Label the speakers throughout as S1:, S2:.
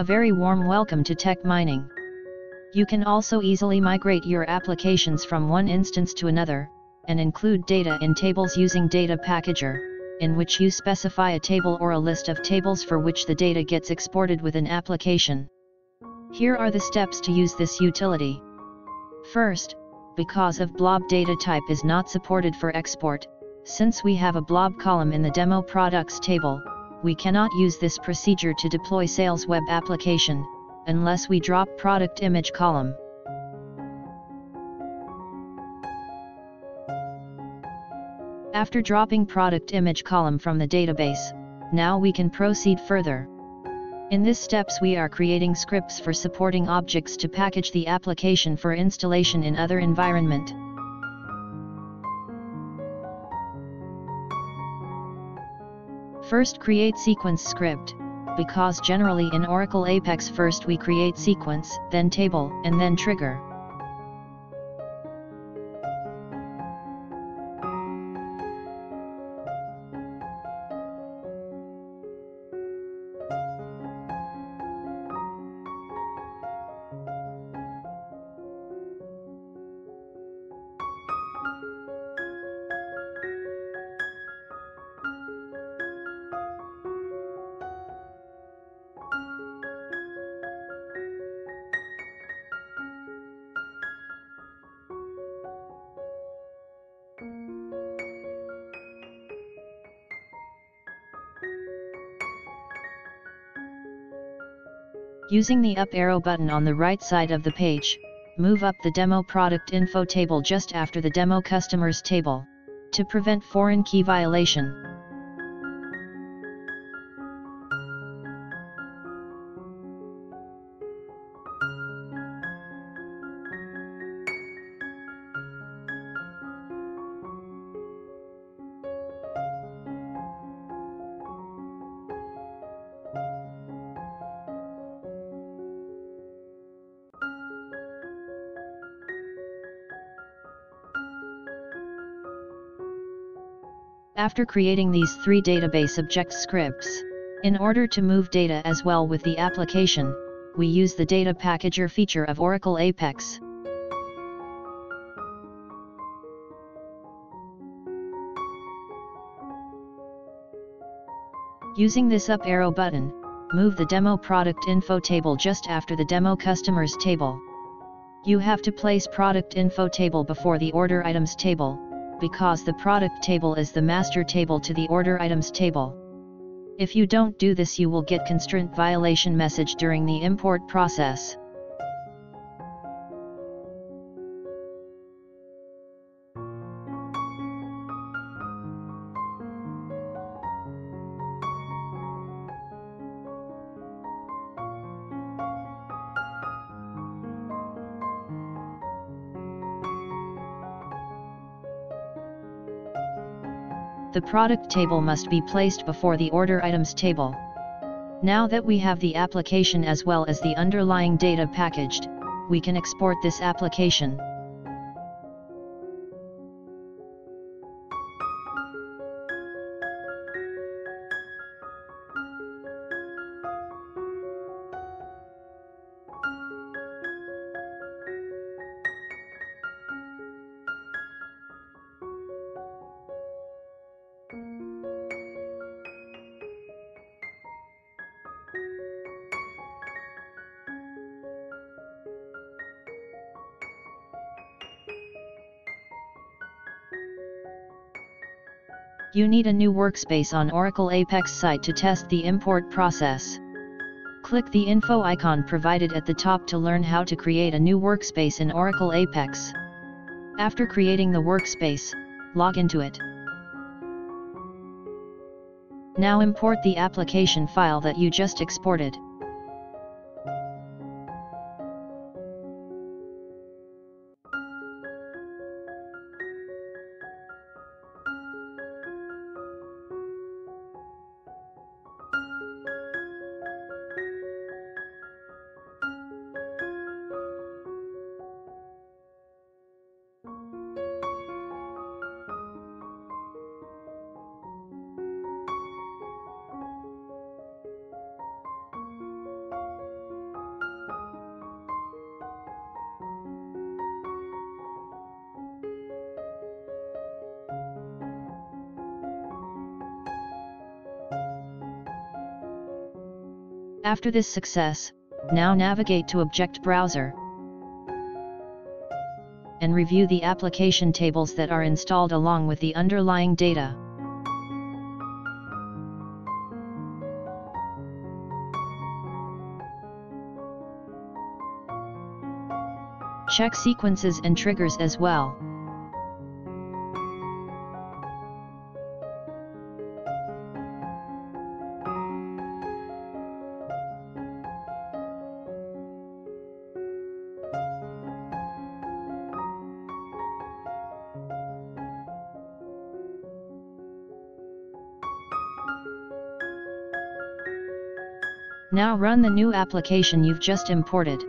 S1: A very warm welcome to Tech Mining. You can also easily migrate your applications from one instance to another, and include data in tables using Data Packager, in which you specify a table or a list of tables for which the data gets exported with an application. Here are the steps to use this utility. First, because of blob data type is not supported for export, since we have a blob column in the demo products table, we cannot use this procedure to deploy sales web application, unless we drop product image column. After dropping product image column from the database, now we can proceed further. In this steps we are creating scripts for supporting objects to package the application for installation in other environment. First create sequence script, because generally in Oracle Apex first we create sequence, then table, and then trigger. Using the up arrow button on the right side of the page, move up the demo product info table just after the demo customers table. To prevent foreign key violation, After creating these three database object scripts, in order to move data as well with the application, we use the Data Packager feature of Oracle Apex. Using this up arrow button, move the demo product info table just after the demo customers table. You have to place product info table before the order items table, because the product table is the master table to the order items table. If you don't do this you will get constraint violation message during the import process. The product table must be placed before the order items table. Now that we have the application as well as the underlying data packaged, we can export this application. You need a new workspace on Oracle Apex site to test the import process. Click the info icon provided at the top to learn how to create a new workspace in Oracle Apex. After creating the workspace, log into it. Now import the application file that you just exported. After this success, now navigate to Object Browser and review the application tables that are installed along with the underlying data. Check sequences and triggers as well. Now run the new application you've just imported.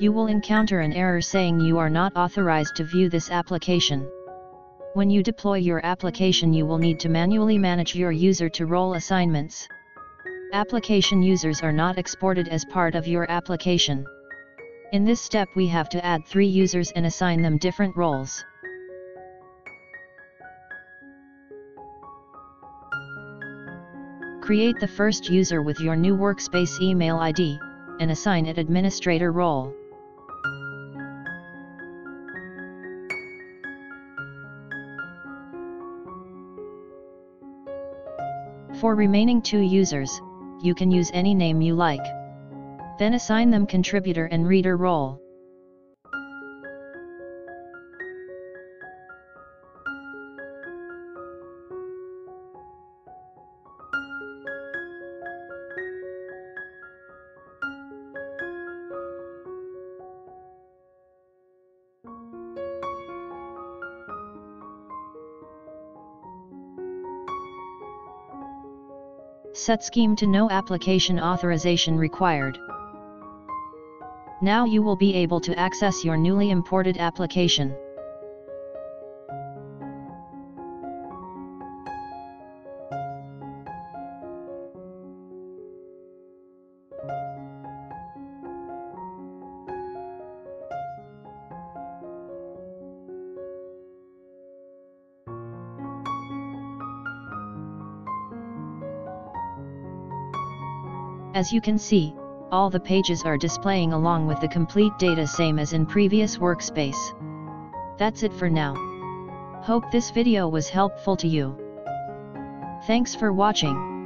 S1: You will encounter an error saying you are not authorized to view this application. When you deploy your application you will need to manually manage your user to role assignments. Application users are not exported as part of your application. In this step we have to add three users and assign them different roles. Create the first user with your new workspace email ID, and assign it administrator role. For remaining two users, you can use any name you like. Then assign them contributor and reader role. Set scheme to no application authorization required. Now you will be able to access your newly imported application. As you can see, all the pages are displaying along with the complete data same as in previous workspace. That's it for now. Hope this video was helpful to you. Thanks for watching.